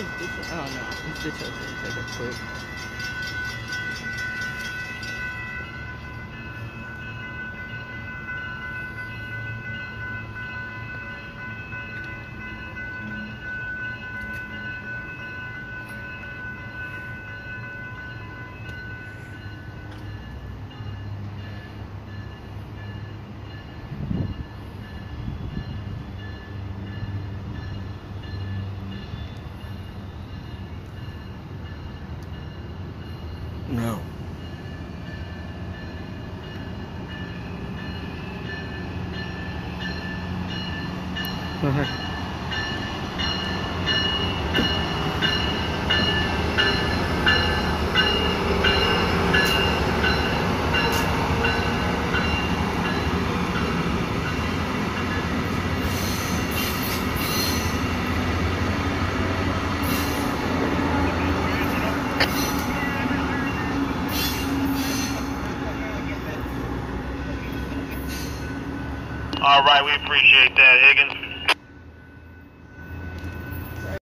is ditching? Oh no, he's ditching. Take a quick. No. Go ahead. All right, we appreciate that, Higgins.